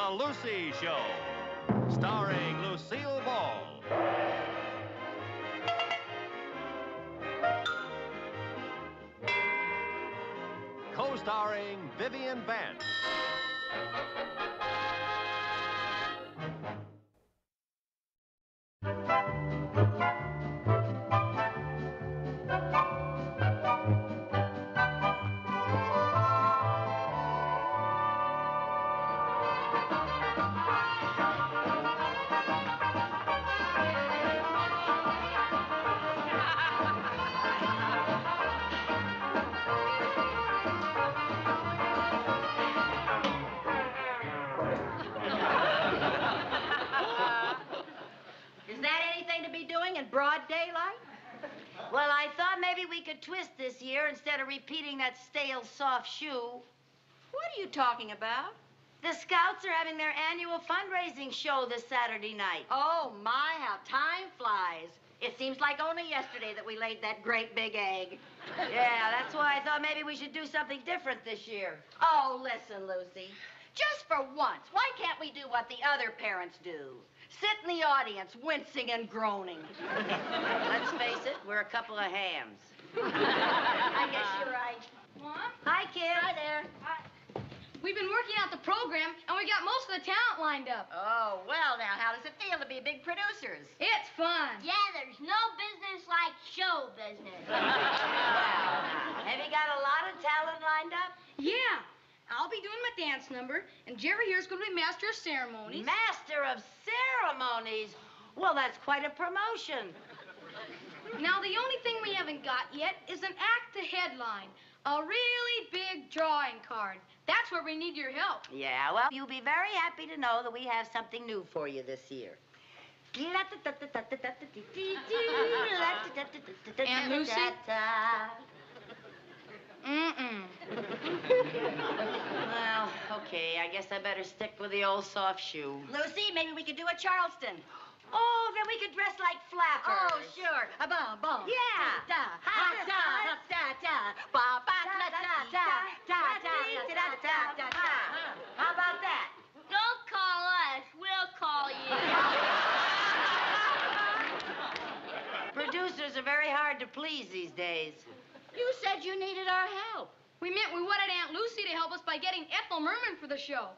The Lucy Show, starring Lucille Ball. Co starring Vivian Vance. Doing in broad daylight? Well, I thought maybe we could twist this year instead of repeating that stale soft shoe. What are you talking about? The Scouts are having their annual fundraising show this Saturday night. Oh, my, how time flies. It seems like only yesterday that we laid that great big egg. yeah, that's why I thought maybe we should do something different this year. Oh, listen, Lucy. Just for once, why can't we do what the other parents do? Sit in the audience, wincing and groaning. Let's face it, we're a couple of hams. I guess you're right. Mom? Hi, kid. Hi there. Hi. We've been working out the program, and we got most of the talent lined up. Oh, well, now, how does it feel to be big producers? It's fun. Yeah, there's no business like show business. Well, now, have you got a lot of talent lined up? Yeah. I'll be doing my dance number, and Jerry here's going to be master of ceremonies. Master of ceremonies. Well, that's quite a promotion. now, the only thing we haven't got yet is an act to headline. A really big drawing card. That's where we need your help. Yeah, well, you'll be very happy to know that we have something new for you this year. Aunt Lucy? Mm-mm. Well, okay, I guess I better stick with the old soft shoe. Lucy, maybe we could do a Charleston. Oh, then we could dress like flappers. Oh, sure. A bum, bum. Yeah. Da, ha, da, da, da, da. Ba, ba, da, da, da, da, da, da, da, da, da. How about that? Don't call us. We'll call you. Producers are very hard to please these days. You said you needed our help. We meant we wanted Aunt Lucy to help us by getting Ethel Merman for the show.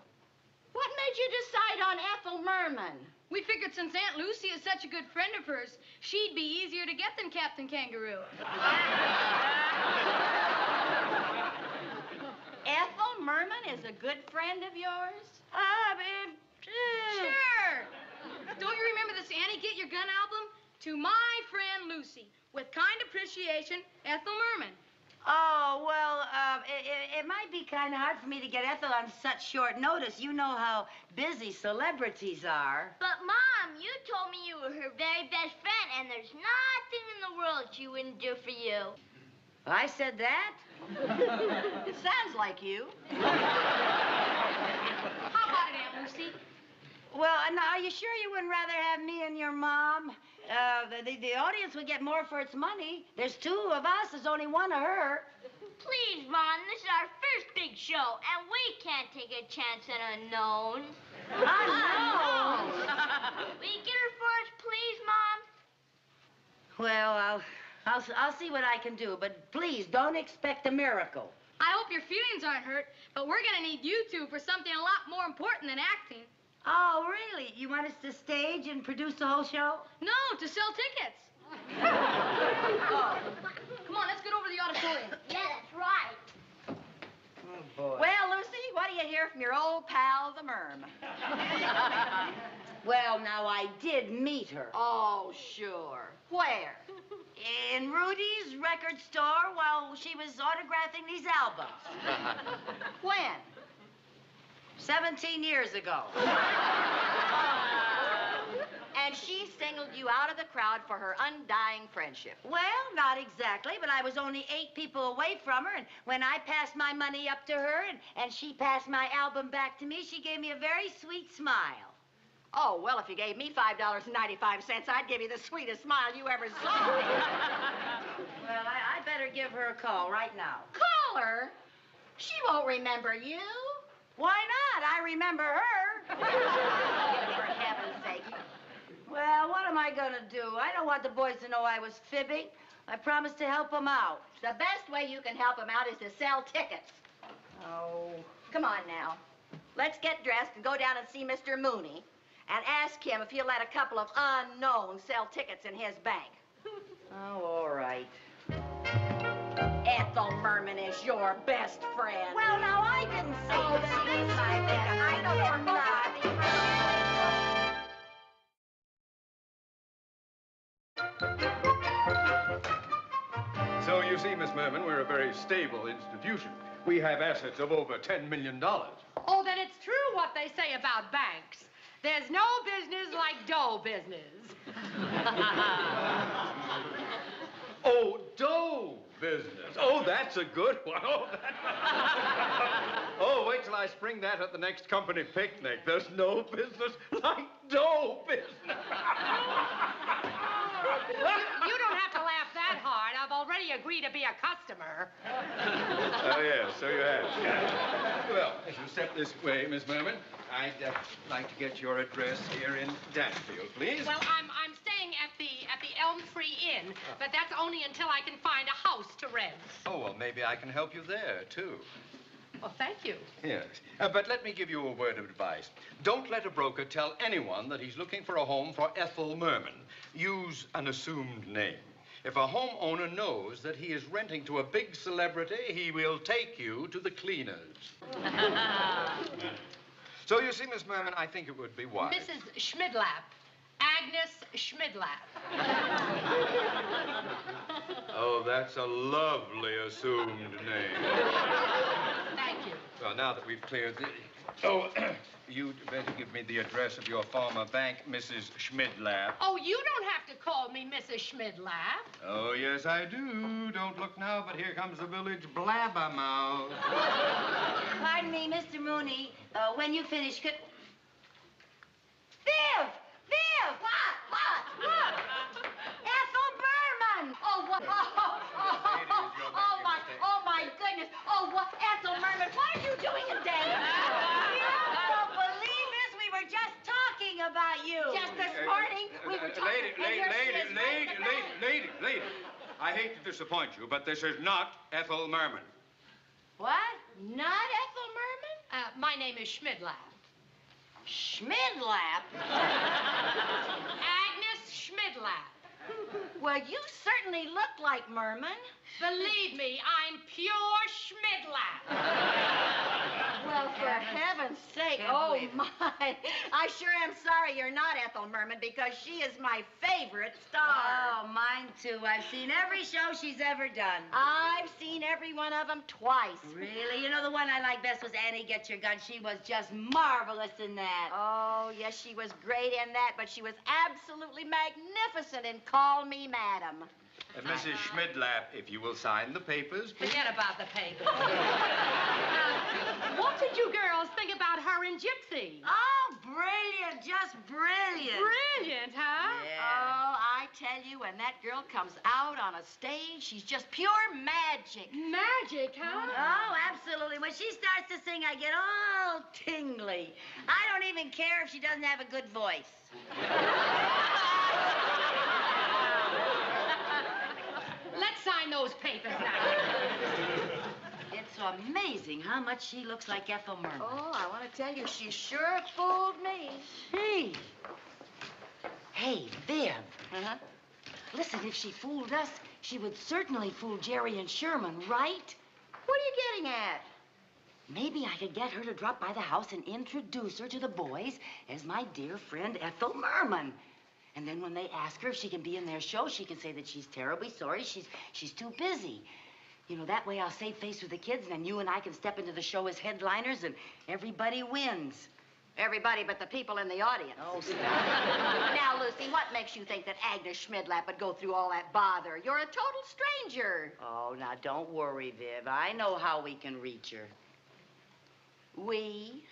What made you decide on Ethel Merman? We figured since Aunt Lucy is such a good friend of hers, she'd be easier to get than Captain Kangaroo. Ethel Merman is a good friend of yours? Ah, babe. Sure. Don't you remember the Annie Get Your Gun album? To my friend Lucy, with kind appreciation, Ethel Merman. Oh, well, uh, it, it, it might be kind of hard for me to get Ethel on such short notice. You know how busy celebrities are. But, Mom, you told me you were her very best friend, and there's nothing in the world she wouldn't do for you. I said that? it sounds like you. How about it, Aunt Lucy? Well, now, are you sure you wouldn't rather have me and your mom? Uh, the, the, the audience would get more for its money. There's two of us, there's only one of her. Please, Mom, this is our first big show, and we can't take a chance on unknowns. Unknown? Will you get her for us, please, Mom? Well, I'll, I'll, s- I'll see what I can do, but please don't expect a miracle. I hope your feelings aren't hurt, but we're gonna need you two for something a lot more important than acting. Oh, really? You want us to stage and produce the whole show? No, to sell tickets. Oh. Come on, let's get over to the auditorium. Yeah, that's right. Oh, boy. Well, Lucy, what do you hear from your old pal, the Merm? Well, now, I did meet her. Oh, sure. Where? In Rudy's record store while she was autographing these albums. When? 17 years ago. And she singled you out of the crowd for her undying friendship. Well, not exactly, but I was only eight people away from her, and when I passed my money up to her and, and she passed my album back to me, she gave me a very sweet smile. Oh, well, if you gave me $5.95, I'd give you the sweetest smile you ever saw. Well, I, I better give her a call right now. Call her. She won't remember you. Why not? I remember her. For heaven's sake. Well, what am I gonna do? I don't want the boys to know I was fibbing. I promised to help them out. The best way you can help them out is to sell tickets. Oh. Come on now. Let's get dressed and go down and see Mr. Mooney and ask him if he'll let a couple of unknowns sell tickets in his bank. Oh, all right. Ethel Merman is your best friend. Well, now, I didn't say Oh, that. she's my best. I know you're not. So you see, Miss Merman, we're a very stable institution. We have assets of over $10 million. Oh, then it's true what they say about banks. There's no business like dough business. Oh, dough business. Oh, that's a good one. Oh, that... oh, wait till I spring that at the next company picnic. There's no business like dough business. You don't have to laugh that hard. I've already agreed to be a customer. Oh, yes, so you have. Well, as you step this way, Miss Merman, I'd uh, like to get your address here in Danfield, please. Well, I'm I'm staying at the at the Elm Tree Inn, but that's only until I can find a house to rent. Oh, well, maybe I can help you there, too. Well, thank you. Yes. Uh, but let me give you a word of advice. Don't let a broker tell anyone that he's looking for a home for Ethel Merman. Use an assumed name. If a homeowner knows that he is renting to a big celebrity, he will take you to the cleaners. so you see, Miss Merman, I think it would be wise. Mrs. Schmidlap. Agnes Schmidlap. Oh, that's a lovely assumed name. Thank you. Well, now that we've cleared the... Oh, you'd better give me the address of your former bank, Mrs. Schmidlap. Oh, you don't have to call me Mrs. Schmidlap. Oh, yes, I do. Don't look now, but here comes the village blabbermouth. Pardon me, Mr. Mooney. Uh, when you finish, could... Viv! Viv! What? What? Look! Ethel Merman! Oh, what? Oh, oh, oh, Ladies, you're oh, making a my, mistake. oh, my goodness. Oh, what? Ethel Merman, what are you doing in Danfield? You don't believe this? We were just talking about you. Just this morning, we were talking, Lady, and lady, she lady, is right lady, in lady, lady, lady. I hate to disappoint you, but this is not Ethel Merman. What? Not Ethel Merman? Uh, my name is Schmidlap. Schmidlap? Agnes Schmidlap. Well, you certainly look like Merman. Believe me, I'm pure Schmidlap. Well, for heaven's sake, Can't oh my. I sure am sorry you're not Ethel Merman because she is my favorite star. Oh, mine too. I've seen every show she's ever done. I've seen every one of them twice. Really? You know the one I like best was Annie Get Your Gun. She was just marvelous in that. Oh, yes, she was great in that, but she was absolutely magnificent in Call Me Madam. Uh, Mrs. Schmidlap, if you will sign the papers, please. Forget about the paper. what did you girls think about her and Gypsy? Oh, brilliant. Just brilliant. Brilliant, huh? Yeah. Oh, I tell you, when that girl comes out on a stage, she's just pure magic. Magic, huh? Oh, absolutely. When she starts to sing, I get all tingly. I don't even care if she doesn't have a good voice. Let's sign those papers now. It's amazing how much she looks like Ethel Merman. Oh, I want to tell you, she sure fooled me. Gee. Hey, Viv. Uh-huh. Listen, if she fooled us, she would certainly fool Jerry and Sherman, right? What are you getting at? Maybe I could get her to drop by the house and introduce her to the boys as my dear friend Ethel Merman. And then when they ask her if she can be in their show, she can say that she's terribly sorry. She's she's too busy. You know, that way I'll save face with the kids, and then you and I can step into the show as headliners, and everybody wins. Everybody but the people in the audience. Oh, stop. now, Lucy, what makes you think that Agnes Schmidlap would go through all that bother? You're a total stranger. Oh, now don't worry, Viv. I know how we can reach her. We?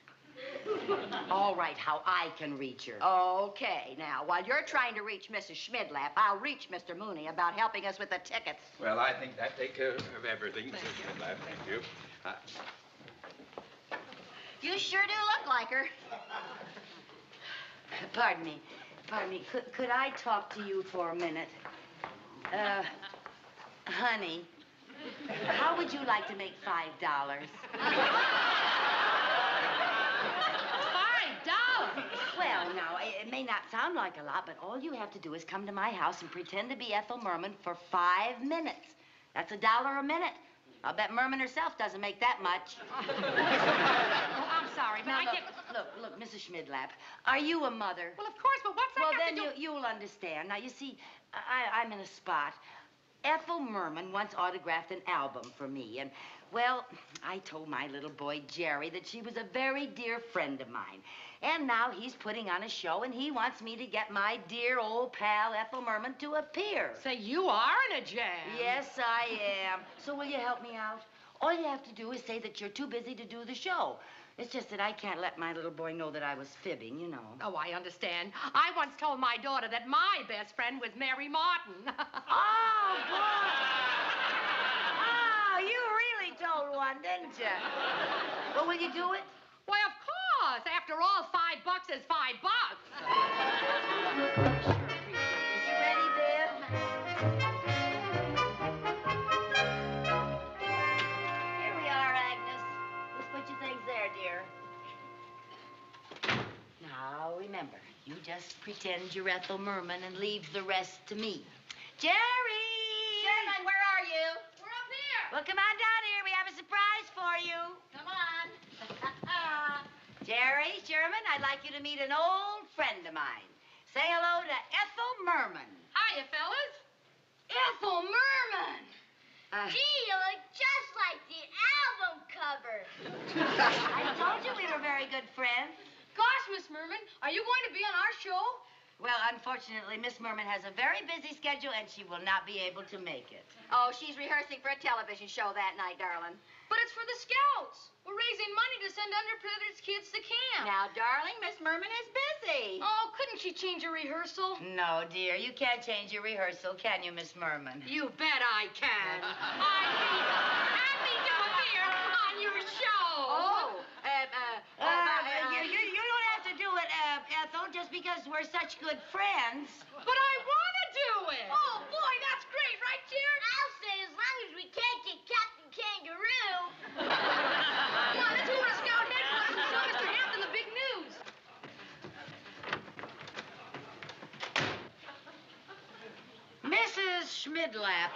All right, how I can reach her. Okay, now, while you're trying to reach Mrs. Schmidlap, I'll reach Mr. Mooney about helping us with the tickets. Well, I think that takes care of everything, Mrs. Schmidlap. Thank you. Uh, You sure do look like her. Pardon me. Pardon me. Could, could I talk to you for a minute? Uh, honey, how would you like to make five dollars? Five dollars. Well, now, it, it may not sound like a lot, but all you have to do is come to my house and pretend to be Ethel Merman for five minutes. That's a dollar a minute. I'll bet Merman herself doesn't make that much. Oh, I'm sorry, but Now, I look, get. look, look, Mrs. Schmidlap, are you a mother? Well, of course, but what's that Well, have then to do? you, you'll understand. Now, you see, I, I'm in a spot. Ethel Merman once autographed an album for me, and, well, I told my little boy Jerry that she was a very dear friend of mine. And now he's putting on a show, and he wants me to get my dear old pal Ethel Merman to appear. Say, you are in a jam. Yes, I am. So will you help me out? All you have to do is say that you're too busy to do the show. It's just that I can't let my little boy know that I was fibbing, you know. Oh, I understand. I once told my daughter that my best friend was Mary Martin. Oh, boy. Oh, you really told one, didn't you? Well, will you do it? Why, of course. After all, five bucks is five bucks. Remember, you just pretend you're Ethel Merman and leave the rest to me. Jerry! Sherman, where are you? We're up here. Well, come on down here. We have a surprise for you. Come on. Jerry Sherman, I'd like you to meet an old friend of mine. Say hello to Ethel Merman. Hiya, fellas. Ethel Merman. Uh, Gee, you look just like the album cover. I told you we were very good friends. Gosh, Miss Merman, are you going to be on our show? Well, unfortunately, Miss Merman has a very busy schedule and she will not be able to make it. Oh, she's rehearsing for a television show that night, darling. But it's for the Scouts. We're raising money to send underprivileged kids to camp. Now, darling, Miss Merman is busy. Oh, couldn't she change a rehearsal? No, dear, you can't change your rehearsal, can you, Miss Merman? You bet I can. I'd be happy to appear on your show. Oh, uh, uh, Uh, uh, you, you, you don't have to do it, uh, Ethel, just because we're such good friends. But I want to do it. Oh, boy, that's great, right, dear? I'll say as long as we can't get Captain Kangaroo. Come on, let's go to Scout headquarters and show Mr. Hampton the big news. Mrs. Schmidlap.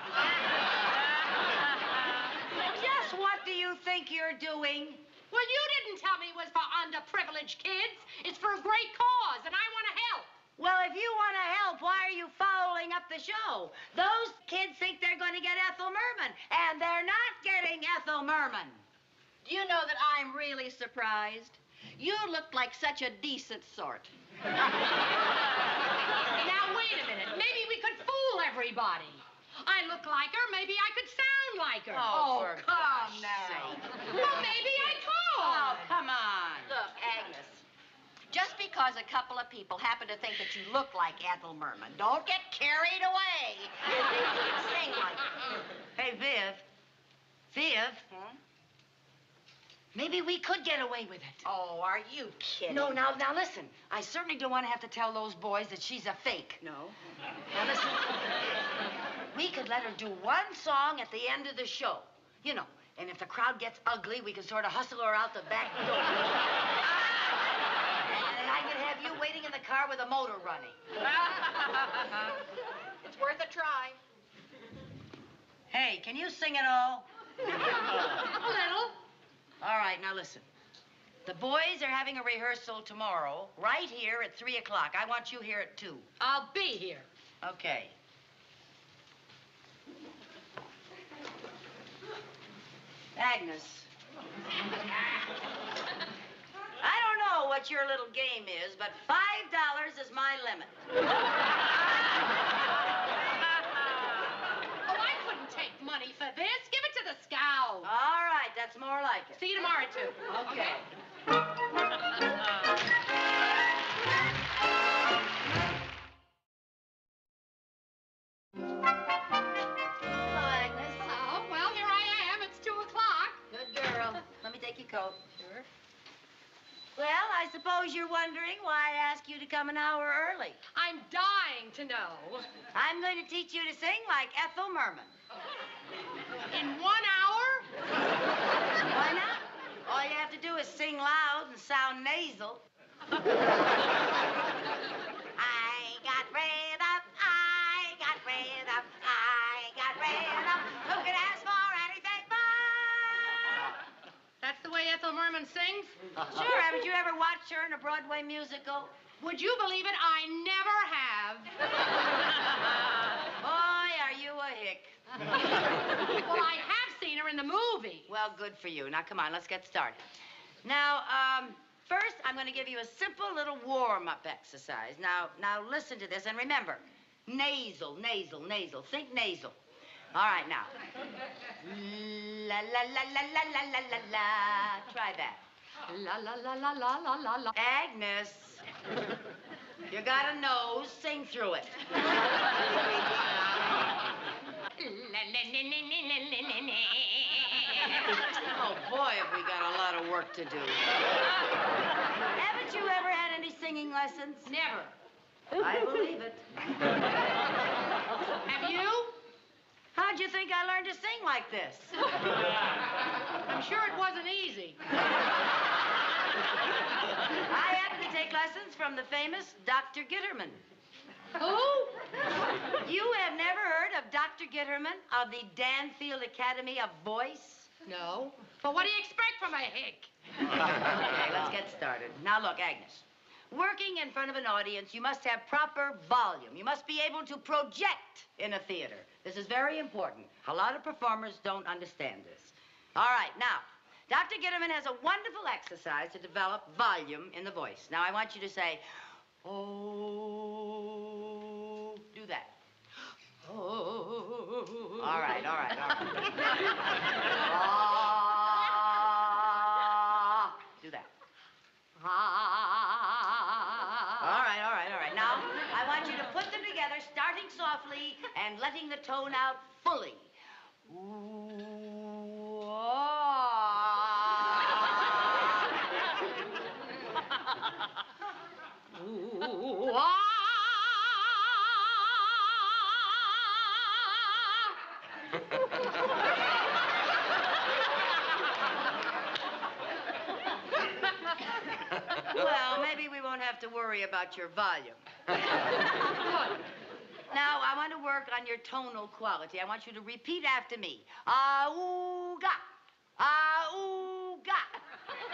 Just what do you think you're doing? Well, you didn't tell me it was for underprivileged kids. It's for a great cause, and I want to help. Well, if you want to help, why are you fouling up the show? Those kids think they're going to get Ethel Merman, and they're not getting Ethel Merman. do you know that I'm really surprised? You look like such a decent sort. Now, wait a minute. Maybe we could fool everybody. I look like her. Maybe I could sound like her. Oh, for come gosh now. Well, maybe I could. Oh, come on. Look, Agnes, just because a couple of people happen to think that you look like Ethel Merman, don't get carried away. You sing like her. Hey, Viv. Viv, Hmm? Maybe we could get away with it. Oh, are you kidding? No, now, now listen. I certainly don't want to have to tell those boys that she's a fake. No. Now listen. We could let her do one song at the end of the show. You know, and if the crowd gets ugly, we can sort of hustle her out the back door. and I could have you waiting in the car with a motor running. It's worth a try. Hey, can you sing at all? A little. All right, now listen. The boys are having a rehearsal tomorrow, right here at 3 o'clock. I want you here at 2. I'll be here. Okay. Agnes. I don't know what your little game is, but five dollars is my limit. Oh, I couldn't take money for this. Give it to the Scouts. All right, that's more like it. See you tomorrow, too. Okay. Hello, Agnes. Oh, well, here I am. It's 2 o'clock. Good girl. Let me take your coat. Sure. Well, I suppose you're wondering why I asked you to come an hour early. I'm dying to know. I'm going to teach you to sing like Ethel Merman. In one hour? Why not? All you have to do is sing loud and sound nasal. I got rid of, I got rid of, I got rid of. Who can ask for anything but? That's the way Ethel Merman sings? Sure, haven't you ever watched her in a Broadway musical? Would you believe it? I never have. Boy, are you a hick. well, I have seen her in the movie. Well, good for you. Now, come on, let's get started. Now, um, first, I'm going to give you a simple little warm-up exercise. Now, now, listen to this, and remember, nasal, nasal, nasal. Think nasal. All right, now. La la la la la la la la la. Try that. La la la la la la la la. Agnes, you got a nose. Sing through it. Oh boy, have we got a lot of work to do. Haven't you ever had any singing lessons? Never. I believe it. Have you? How'd you think I learned to sing like this? I'm sure it wasn't easy. I happen to take lessons from the famous Dr. Gitterman. Who? You have never heard of Dr. Gitterman of the Danfield Academy of Voice? No. But what do you expect from a hick? Okay, let's get started. Now, look, Agnes. Working in front of an audience, you must have proper volume. You must be able to project in a theater. This is very important. A lot of performers don't understand this. All right, now, Dr. Gitterman has a wonderful exercise to develop volume in the voice. Now, I want you to say, oh, do that. Oh. All right, all right, all right. Ah, do that. Ah. All right, all right, all right. Now, I want you to put them together, starting softly and letting the tone out fully. Ooh, ah. Ooh, ah. Well, maybe we won't have to worry about your volume. Now, I want to work on your tonal quality. I want you to repeat after me.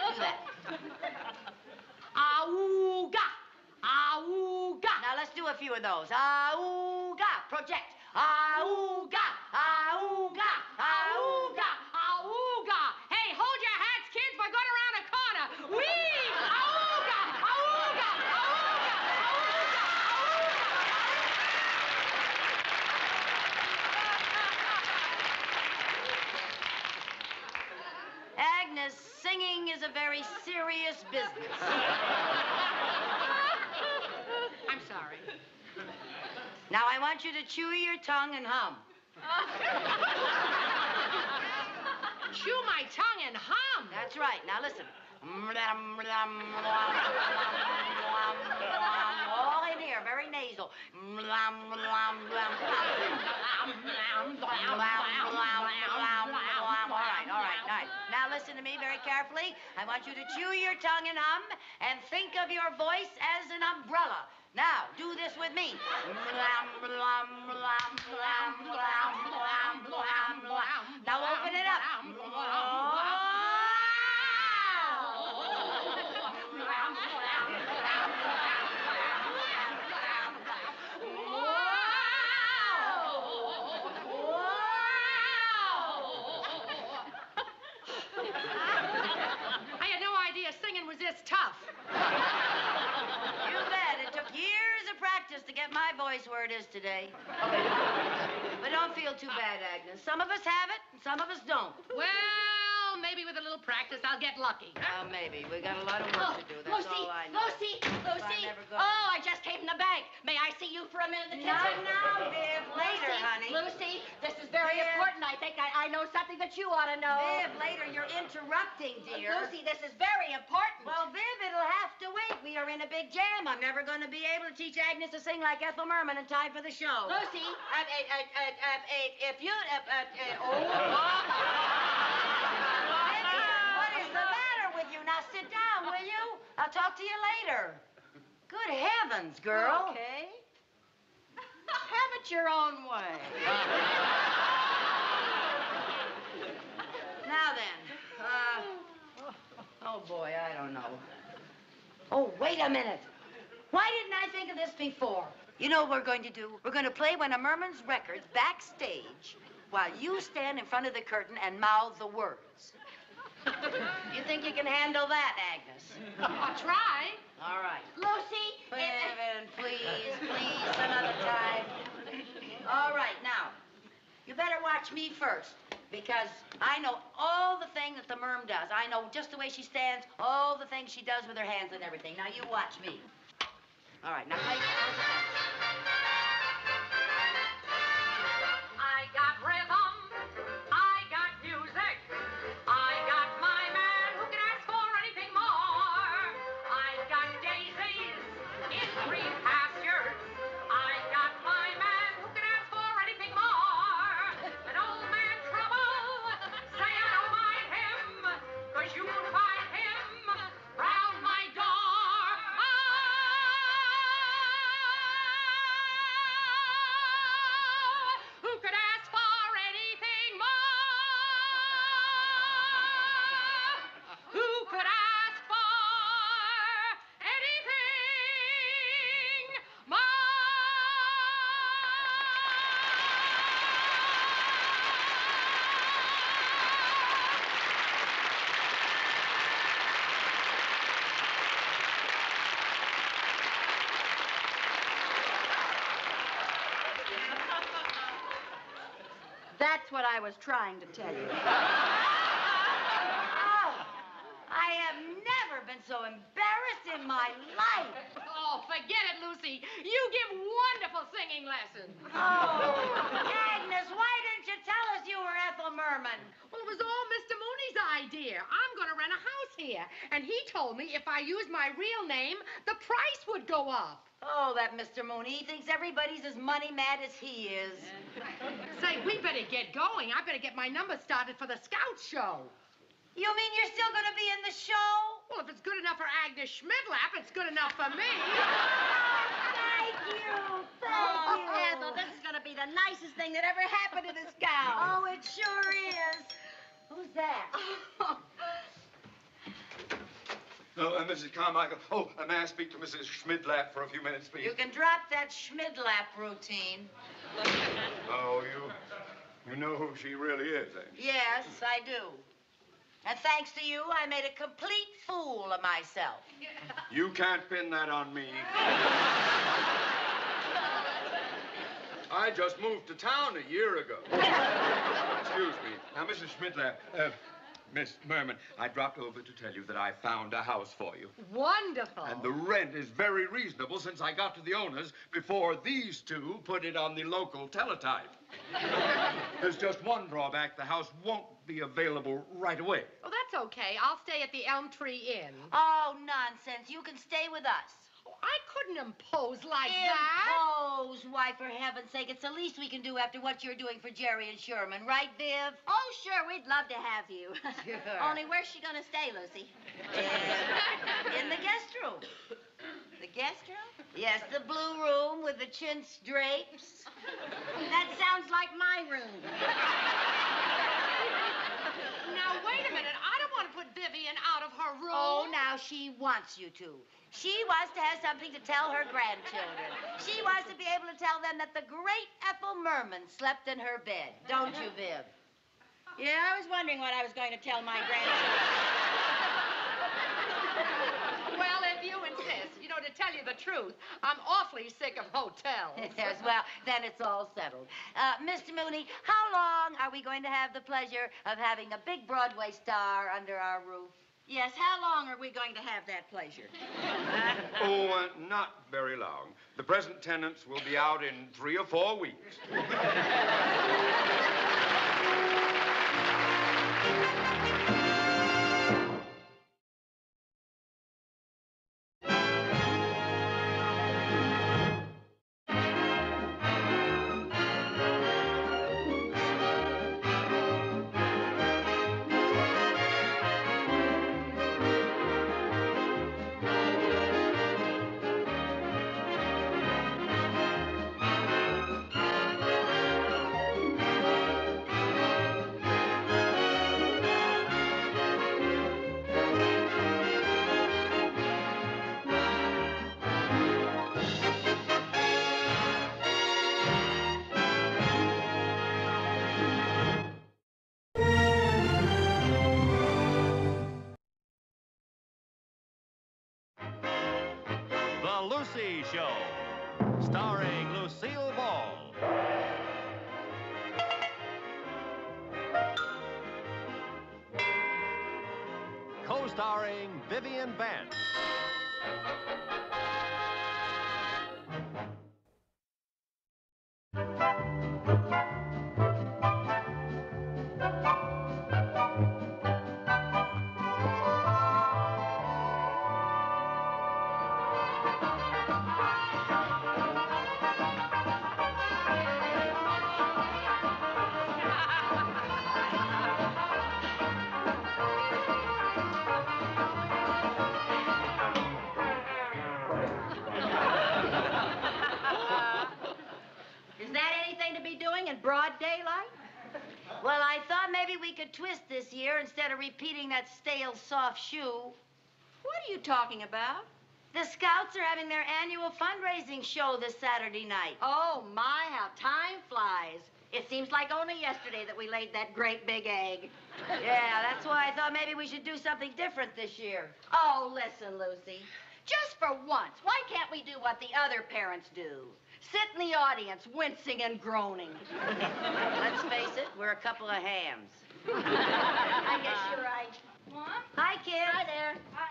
Do that. Auga. Auga. Now, let's do a few of those. Auga. Project. Auga. Auga. Auga. Auga. Hey, hold your hats, kids. We're going around a corner. Whee! Auga. Auga. Auga. Agnes, singing is a very serious business. I'm sorry. Now, I want you to chew your tongue and hum. Chew my tongue and hum. That's right. Now, listen. All in here, very nasal. All right, all right, all right. Listen to me very carefully. I want you to chew your tongue and hum and think of your voice as an umbrella. Now, do this with me. Now open it up. I had no idea singing was this tough. You bet. It took years of practice voice where it is today. But don't feel too bad, Agnes. Some of us have it, and some of us don't. Well, maybe with a little practice, I'll get lucky. Well, maybe. we've got a lot of work to do. That's Lucy, all I know. Lucy, Lucy. go. Oh, I just came from the bank. May I see you for a minute in the Not kitchen? now, Viv. Later, Lucy, honey. Lucy, this is very Viv. important. I think I, I know something that you ought to know. Viv, later. You're interrupting, dear. Lucy, this is very important. Well, Viv, it'll have to wait. We are in a big jam. I'm never going to be able to teach Agnes to sing like Ethel Merman in time for the show. Lucy, uh, uh, uh, uh, uh, if you, uh, uh, uh, oh. Vivian, what is the matter with you? Now sit down, will you? I'll talk to you later. Good heavens, girl. Okay. Have it your own way. Now then, uh, oh boy, I don't know. Oh, wait a minute. Why didn't I think of this before? You know what we're going to do? We're going to play one of Merman's records backstage while you stand in front of the curtain and mouth the words. you think you can handle that, Agnes? I'll try. All right. Lucy, if, Evan, please, please, another time. All right, now, you better watch me first, because I know all the thing that the merm does. I know just the way she stands, all the things she does with her hands and everything. Now, you watch me. All right, now, play. That's what I was trying to tell you. oh, I have never been so embarrassed in my life. Oh, forget it, Lucy. You give wonderful singing lessons. Oh, Agnes, why didn't you tell us you were Ethel Merman? Well, it was all Mr. Mooney's idea. I'm going to rent a house here. And he told me if I used my real name, the price would go up. Oh, that Mr. Mooney. He thinks everybody's as money mad as he is. Say, we better get going. I better get my number started for the scout show. You mean you're still going to be in the show? Well, if it's good enough for Agnes Schmidlap, it's good enough for me. Thank you. Thank oh, you. Ethel, this is going to be the nicest thing that ever happened to this gal. Oh, it sure is. Who's that? Oh, uh, Mrs. Carmichael. Oh, uh, may I speak to Mrs. Schmidlap for a few minutes, please? You can drop that Schmidlap routine. Oh, you, you know who she really is, eh? Yes, I do. And thanks to you, I made a complete fool of myself. You can't pin that on me. I just moved to town a year ago. Excuse me. Now, Mrs. Schmidlap, uh, Miss Merman, I dropped over to tell you that I found a house for you. Wonderful. And the rent is very reasonable since I got to the owners before these two put it on the local teletype. There's just one drawback. The house won't be available right away. Oh, that's okay. I'll stay at the Elm Tree Inn. Oh, nonsense. You can stay with us. I couldn't impose like that. Impose. Why, for heaven's sake, it's the least we can do after what you're doing for Jerry and Sherman, right, Viv? Oh, sure, we'd love to have you. Sure. Only where's she going to stay, Lucy? In the guest room. The guest room? Yes, the blue room with the chintz drapes. That sounds like my room. Now, wait a minute. I don't want to put Vivian out of her room. Oh, now she wants you to. She wants to have something to tell her grandchildren. She wants to be able to tell them that the great Ethel Merman slept in her bed. Don't you, Viv? Yeah, I was wondering what I was going to tell my grandchildren. Well, if you insist. You know, to tell you the truth, I'm awfully sick of hotels. Yes, well, then it's all settled. Uh, Mr. Mooney, how long are we going to have the pleasure of having a big Broadway star under our roof? Yes, how long are we going to have that pleasure? Oh, uh, not very long. The present tenants will be out in three or four weeks. Lucy Show, starring Lucille Ball. Co starring Vivian Vance. Broad daylight? Well, I thought maybe we could twist this year instead of repeating that stale soft shoe. What are you talking about? The Scouts are having their annual fundraising show this Saturday night. Oh, my, how time flies. It seems like only yesterday that we laid that great big egg. Yeah, that's why I thought maybe we should do something different this year. Oh, listen, Lucy. Just for once, why can't we do what the other parents do? Sit in the audience, wincing and groaning. Let's face it, we're a couple of hams. I guess you're right. Mom, Hi, kids. Hi there. Hi.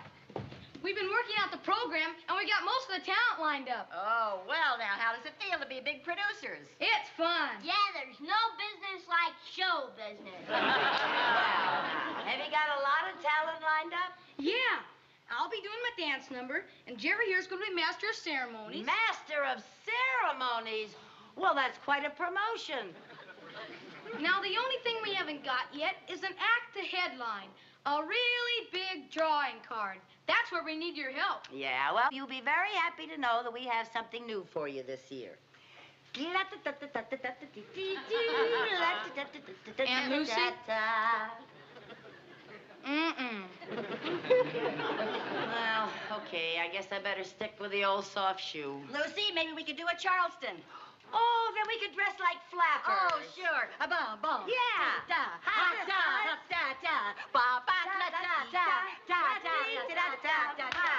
we've been working out the program, and we got most of the talent lined up. Oh, well, now, how does it feel to be a big producers? It's fun. Yeah, there's no business like show business. Have you got a lot of talent lined up? Yeah. I'll be doing my dance number, and Jerry here's going to be master of ceremonies. Master of ceremonies. Well, that's quite a promotion. Now, the only thing we haven't got yet is an act to headline. A really big drawing card. That's where we need your help. Yeah, well, you'll be very happy to know that we have something new for you this year. Aunt Lucy? Mm-mm. well, okay, I guess I better stick with the old soft shoe. Lucy, maybe we could do a Charleston. Oh, then we could dress like flappers. Oh, sure. A bum bum. Yeah. Da ha da da da ba ba da da da da da da da da da.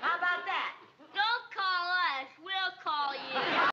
How about that? Don't call us. We'll call you.